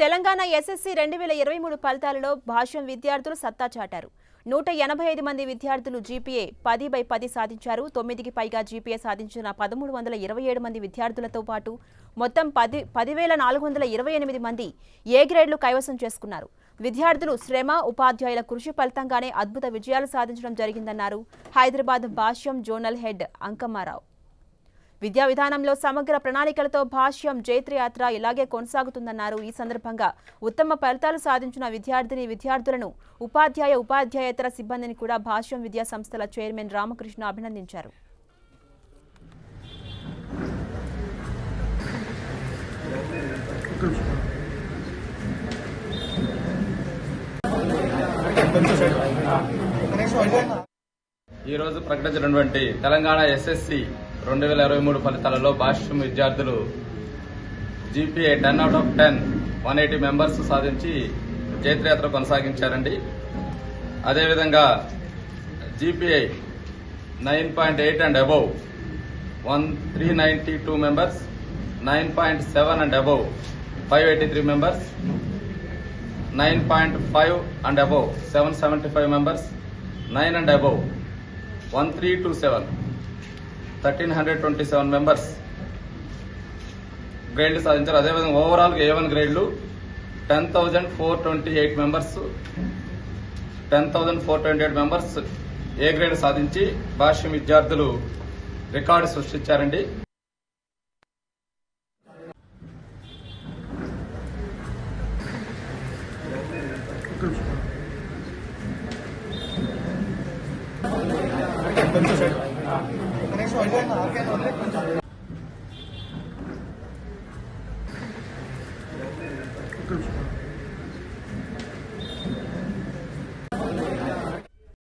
Telangana SSC రెండు వేల ఇరవై మూడు ఫలితాలలో భాష్యం విద్యార్థులు సత్తా చాటారు. నూట ఎనభై ఐదు మంది విద్యార్థులు జీపీఏ పది బై పది సాధించారు. తొమ్మిదికి పైగా జీపీఏ సాధించిన పదమూడు వందల ఇరవై ఏడు మంది విద్యార్థులతో పాటు మొత్తం పది పదివేల నాలుగు వందల ఇరవై ఎనిమిది మంది ఏ గ్రేడ్లు కైవసం చేసుకున్నారు? విద్యార్థులు శ్రమ ఉపాధ్యాయుల కృషి ఫలితంగానే అద్భుత విజయాలు సాధించడం జరిగిందన్నారు హైదరాబాద్ భాష్యం జోనల్ హెడ్ అంకమ్మారావు. విద్యా విధానంలో సమగ్ర ప్రణాళికలతో భాష్యం జైత్రయాత్ర ఇలాగే కొనసాగుతుందన్నారు. ఈ సందర్భంగా ఉత్తమ ఫలితాలు సాధించిన విద్యార్థిని విద్యార్థులను ఉపాధ్యాయ ఉపాధ్యాయేతర సిబ్బందిని కూడా భాష్యం విద్యా సంస్థల చైర్మన్ రామకృష్ణ అభినందించారు. ఈరోజు ప్రకటించినటువంటి తెలంగాణ ఎస్ఎస్సి రెండు వేల ఇరవై మూడు ఫలితాలలో భాష్యం విద్యార్థులు GPA ten out of ten one eighty members సాధించి జైత్రయాత్ర కొనసాగించారండి. అదేవిధంగా GPA nine point eight and above one three ninety two members nine point seven and above five eighty three members nine point five and above seven seventy five members nine and above one three two seven thirteen hundred twenty seven members గ్రేడ్లు సాధించారు. అదేవిధంగా ఓవరాల్గా A one గ్రేడ్లు ten thousand four twenty eight members ten thousand four twenty eight members A grade సాధించి భాష్యం విద్యార్థులు record సృష్టించారండి. కొంచెం Thank you.